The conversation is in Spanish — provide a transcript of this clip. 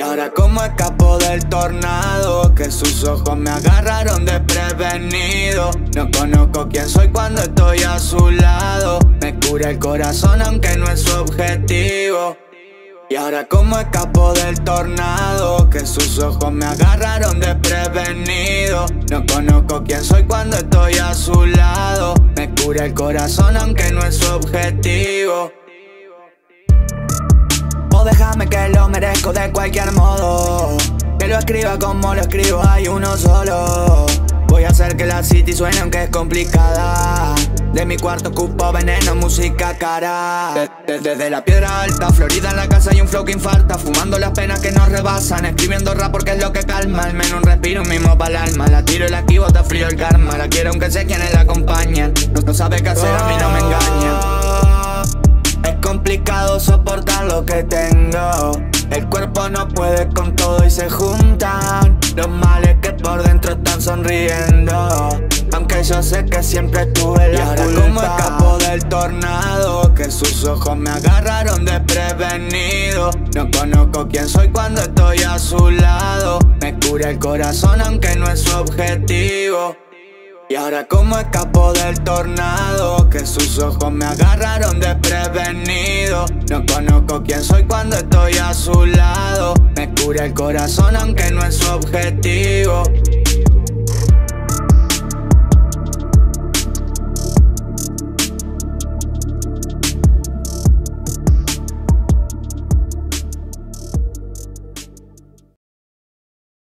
ahora como escapo del tornado Que sus ojos me agarraron desprevenido. No conozco quién soy cuando estoy a su lado. Me cura el corazón aunque no es su objetivo. Y ahora como escapo del tornado Que sus ojos me agarraron desprevenido. No conozco quién soy cuando estoy a su lado. Me cura el corazón aunque no es su objetivo O déjame que lo merezco de cualquier modo. Que lo escriba como lo escribo, hay uno solo. Voy a hacer que la city suene aunque es complicada. De mi cuarto cupo veneno, música cara. Desde la piedra alta, Florida en la casa y un flow que infarta. Fumando las penas que nos rebasan Escribiendo rap porque es lo que calma. Al menos un respiro mismo para el alma. La tiro y la esquivo, está frío el karma. La quiero aunque sé quiénes la acompañan. No, no sabe qué hacer, a mí no me engaña tengo. El cuerpo no puede con todo y se juntan. Los males que por dentro están sonriendo. Aunque yo sé que siempre tuve la y ahora como escapo del tornado Que sus ojos me agarraron desprevenido No conozco quién soy cuando estoy a su lado. Me cura el corazón aunque no es su objetivo y ahora como escapo del tornado Que sus ojos me agarraron desprevenido. No conozco quién soy cuando estoy a su lado. Me cura el corazón aunque no es su objetivo